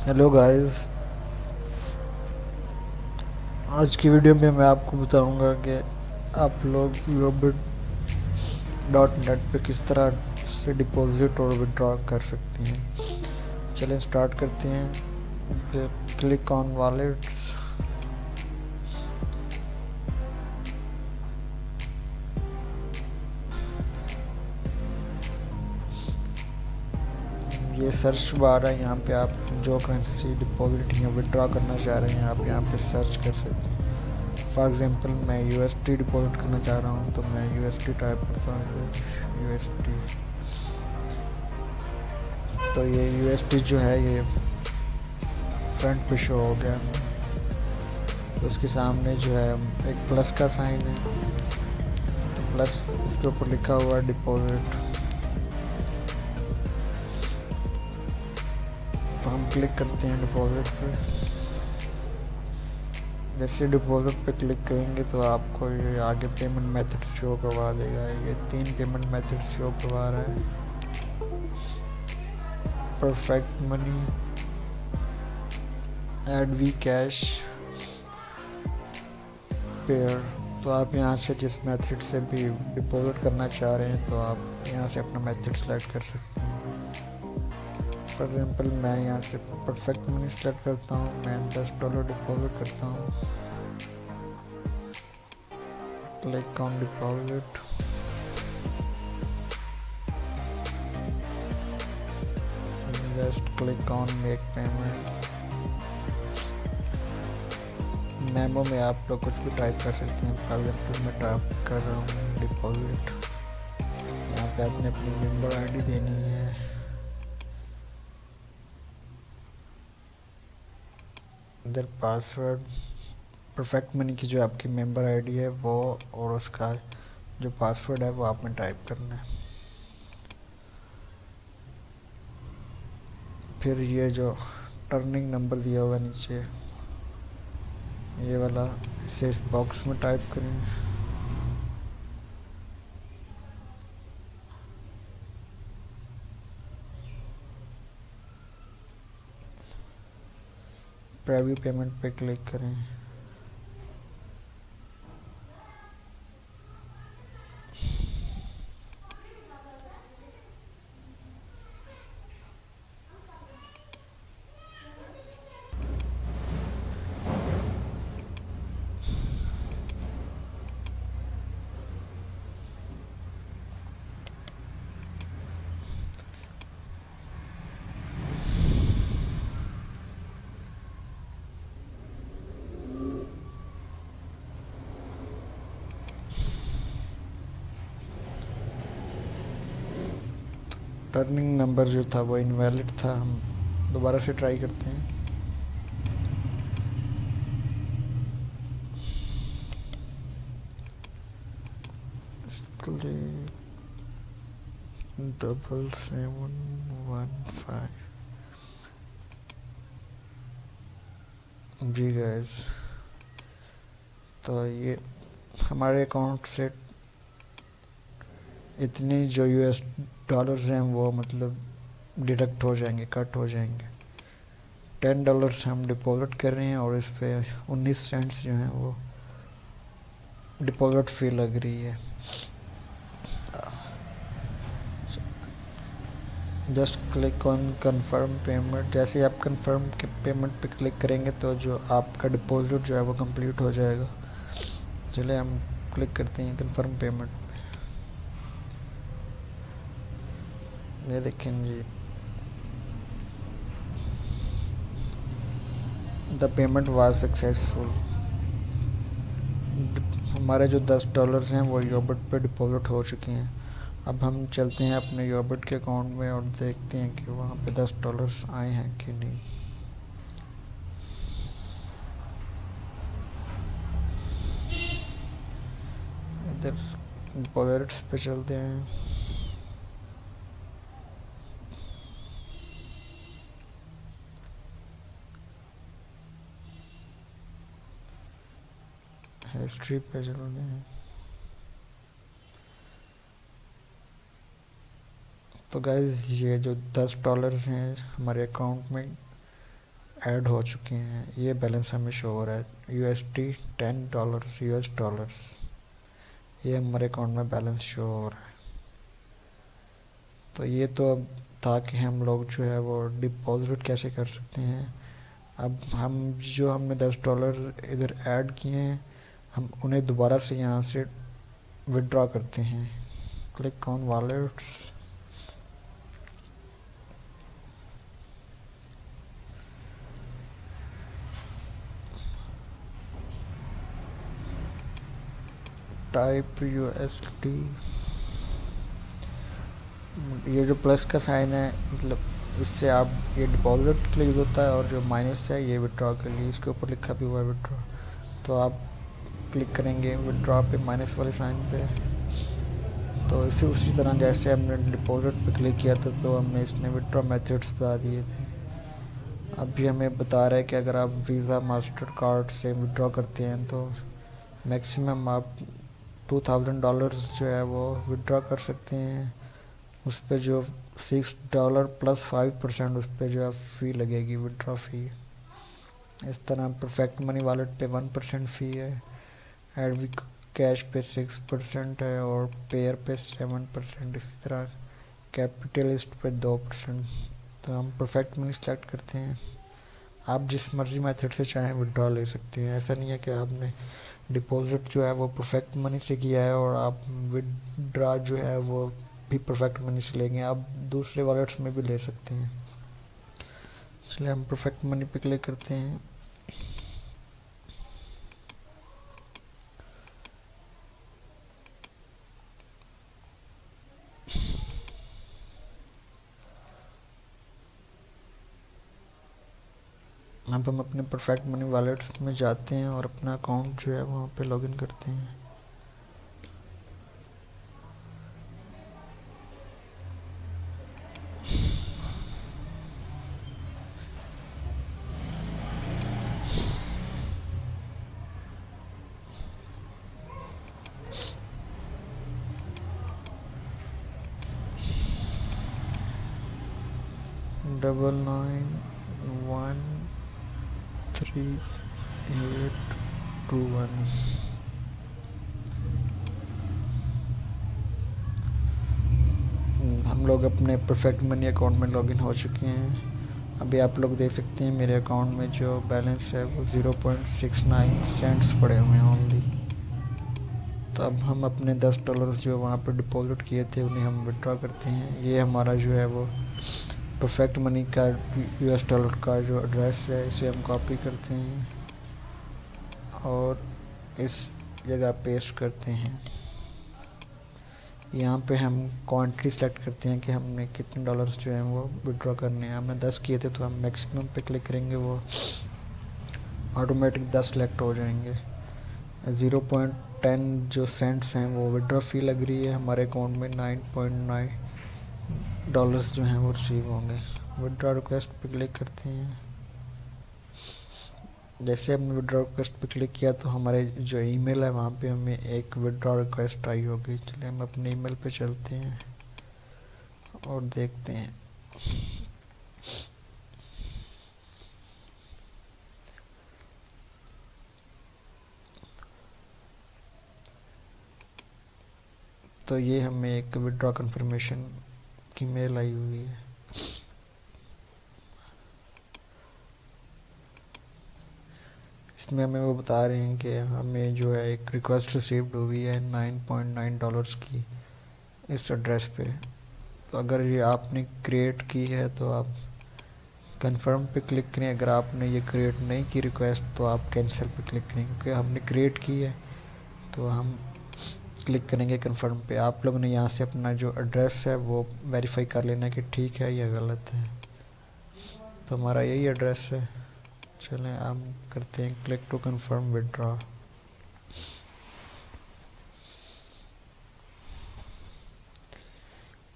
Hello guys आज की video में मैं आपको बताऊँगा कि आप लोग रोबिट डॉट नेट पर किस तरह से डिपॉजिट और विड्रॉ कर सकती हैं। चलें स्टार्ट करते हैं। क्लिक ऑन वॉलेट्स ये सर्च बार है, यहाँ पे आप जो करेंसी डिपॉजिट या विड्रा करना चाह रहे हैं, आप यहाँ पे सर्च कर सकते हैं। फॉर एग्जांपल मैं यू एस टी डिपॉजिट करना चाह रहा हूँ तो मैं यू एस टी टाइप करता हूँ यू एस टी तो ये यू एस टी जो है, ये फ्रंट पे शो हो गया। तो उसके सामने जो है, एक प्लस का साइन है। तो प्लस इसके ऊपर लिखा हुआ है डिपॉजिट हम क्लिक करते हैं डिपॉजिट पे। जैसे डिपॉजिट पे क्लिक करेंगे तो आपको ये आगे पेमेंट मेथड शो करवा देगा। ये तीन पेमेंट मेथड शो करवा रहा है। Perfect money ad V cash Payeer तो आप यहाँ से जिस मेथड से भी डिपॉजिट करना चाह रहे हैं तो आप यहाँ से अपना मेथड सेलेक्ट कर सकते हैं। फॉर एग्जांपल मैं यहाँ से परफेक्ट मनी सेलेक्ट करता हूँ, मैं दस डॉलर डिपॉजिट करता हूँ। Click on deposit just click on make payment memo में आप लोग कुछ भी टाइप कर सकते हैं। फॉर एग्ज़ाम्पल मैं टाइप कर रहा हूँ डिपॉजिट यहाँ पे आपने अपनी मेंबर आईडी देनी है। इधर पासवर्ड परफेक्ट मनी की जो आपकी मेंबर आईडी है वो और उसका जो पासवर्ड है वो आपने टाइप करना है। फिर ये जो टर्निंग नंबर दिया हुआ नीचे, ये वाला इसे इस बॉक्स में टाइप करें प्राइवेट पेमेंट पे क्लिक करें। टर्निंग नंबर जो था वो इनवैलिड था, हम दोबारा से ट्राई करते हैं। डबल सेवन वन फाइव जी गैस तो ये हमारे अकाउंट से इतनी जो यूएस डॉलर्स हैं, वो मतलब डिडक्ट हो जाएँगे कट हो जाएँगे। टेन डॉलर्स हम डिपॉजिट कर रहे हैं और इस पर उन्नीस सेंट्स जो हैं, वो डिपॉजिट फ़ी लग रही है। Just click on confirm payment जैसे आप कंफर्म के पेमेंट पे क्लिक करेंगे तो जो आपका डिपॉजिट जो है, वो कंप्लीट हो जाएगा। चलिए, हम क्लिक करते हैं कंफर्म पेमेंट ये देखें जी। द पेमेंट वाज सक्सेसफुल हमारे जो दस डॉलर्स हैं, वो योबट पे डिपॉजिट हो चुके हैं। अब हम चलते हैं अपने योबट के अकाउंट में और देखते हैं कि वहाँ पे दस डॉलर्स आए हैं कि नहीं। इधर डिपॉजिट्स पे चलते हैं। हिस्ट्री पे चलते हैं। तो गाइज़ ये जो दस डॉलर्स हैं हमारे अकाउंट में ऐड हो चुके हैं। ये बैलेंस हमें शो हो रहा है। U S T ten dollars U S dollars ये हमारे अकाउंट में बैलेंस शो हो रहा है। तो ये तो अब था कि हम लोग जो है वो डिपॉजिट कैसे कर सकते हैं। अब हम, जो हमने दस डॉलर इधर ऐड किए हैं हम उन्हें दोबारा से यहाँ से विड्रॉ करते हैं। Click on wallets type U S T ये जो प्लस का साइन है मतलब इससे आप ये डिपॉजिट के लिए यूज़ होता है और जो माइनस है, ये विड्रॉ के लिए, इसके ऊपर लिखा भी हुआ है विड्रॉ तो आप क्लिक करेंगे विड्रॉ पे माइनस वाले साइन पे। तो इसी, उसी तरह जैसे हमने डिपॉजिट पे क्लिक किया था तो हमने इसमें विड्रॉ मेथड्स बता दिए थे। अभी हमें बता रहा है कि अगर आप वीज़ा मास्टर कार्ड से विड्रॉ करते हैं तो मैक्सिमम आप टू थाउज़ेंड डॉलर्स जो है वो विड्रॉ कर सकते हैं। उस पर जो six dollar plus five percent उस पर जो है फ़ी लगेगी विड्रॉ फ़ी इस तरह परफेक्ट मनी वॉलेट पे वन परसेंट फ़ी है। एडवी कैश पे सिक्स परसेंट है और पेयर पे सेवन परसेंट, इस तरह कैपिटलिस्ट पे दो परसेंट। तो हम परफेक्ट मनी सेलेक्ट करते हैं। आप जिस मर्ज़ी मेथड से चाहें विड्रॉ ले सकते हैं। ऐसा नहीं है कि आपने डिपॉजिट जो है वो परफेक्ट मनी से किया है और आप विदड्रा जो है वो भी परफेक्ट मनी से लेंगे। आप दूसरे वॉलेट्स में भी ले सकते हैं। इसलिए हम परफेक्ट मनी पे क्लिक करते हैं। अब हम अपने परफेक्ट मनी वॉलेट्स में जाते हैं और अपना अकाउंट जो है वहाँ पे लॉगिन करते हैं। Double nine one three eight two one हम लोग अपने परफेक्ट मनी अकाउंट में लॉगिन हो चुके हैं। अभी आप लोग देख सकते हैं मेरे अकाउंट में जो बैलेंस है वो zero point six nine cents पड़े हुए हैं ओनली तो अब हम अपने दस डॉलर जो वहाँ पर डिपॉजिट किए थे, उन्हें हम विड्रॉ करते हैं। ये हमारा जो है वो परफेक्ट मनी का यू एस डॉलर का जो एड्रेस है, इसे हम कॉपी करते हैं और इस जगह पेस्ट करते हैं। यहाँ पे हम क्वांटिटी सेलेक्ट करते हैं कि हमने कितने डॉलर्स जो हैं वो विड्रॉ करने हैं। हमने दस किए थे तो हम मैक्सिमम पे क्लिक करेंगे वो ऑटोमेटिक दस सेलेक्ट हो जाएँगे। ज़ीरो पॉइंट टेन जो सेंट्स हैं वो विड्रॉ फ़ी लग रही है। हमारे अकाउंट में नाइन पॉइंट नाइन डॉलर्स जो हैं वो रिसीव होंगे। विड्रॉ रिक्वेस्ट पे क्लिक करते हैं। जैसे हमने विड्रॉ रिक्वेस्ट पे क्लिक किया तो हमारे जो ईमेल है वहाँ पे हमें एक विड्रॉ रिक्वेस्ट आई होगी। चलिए हम अपने ईमेल पे चलते हैं और देखते हैं। तो ये हमें एक विड्रॉ कंफर्मेशन की मेल आई हुई है। इसमें हमें वो बता रहे हैं कि हमें जो है एक रिक्वेस्ट रिसीव्ड हुई है 9.9 डॉलर्स की इस एड्रेस पे। तो अगर ये आपने क्रिएट की है तो आप कंफर्म पे क्लिक करें। अगर आपने ये क्रिएट नहीं की रिक्वेस्ट तो आप कैंसिल पे क्लिक करें, क्योंकि हमने क्रिएट की है। तो हम क्लिक करेंगे कन्फर्म पे। आप लोग ने यहाँ से अपना जो एड्रेस है, वो वेरीफाई कर लेना कि ठीक है या गलत है। तो हमारा यही एड्रेस है। चलें हम करते हैं क्लिक टू कन्फर्म विड्रॉ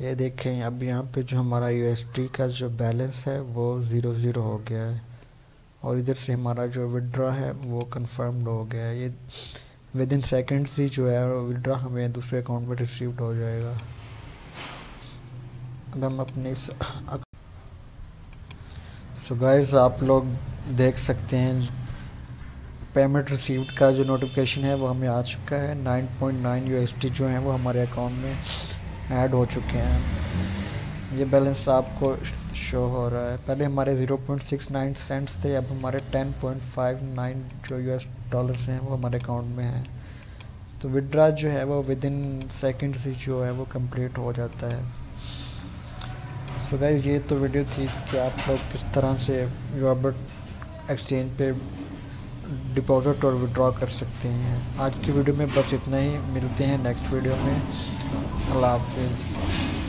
ये देखें, अब यहाँ पे जो हमारा यू का जो बैलेंस है, वो ज़ीरो ज़ीरो हो गया है। और इधर से हमारा जो विड्रॉ है, वो कन्फर्म्ड हो गया है। ये विद इन सेकेंड्स ही जो है विड्रा हमें दूसरे अकाउंट में रिसीव्ड हो जाएगा। अब हम अपने सो गाइस आप लोग देख सकते हैं पेमेंट रिसीव्ड का जो नोटिफिकेशन है वो हमें आ चुका है। 9.9 यूएसडी जो है वो हमारे अकाउंट में ऐड हो चुके हैं। ये बैलेंस आपको शो हो रहा है। पहले हमारे 0.69 सेंट्स थे, अब हमारे 10.59 जो यूएस डॉलर्स हैं, वो हमारे अकाउंट में हैं। तो विड्रा जो है, वो विद इन सेकेंड से जो है, वो कंप्लीट हो जाता है। सो so गाइज़ ये तो वीडियो थी कि आप लोग किस तरह से रॉबर्ट एक्सचेंज पे डिपॉजिट और विड्रॉ कर सकते हैं। आज की वीडियो में बस इतना ही। मिलते हैं नेक्स्ट वीडियो में। अल्लाह हाफिज़।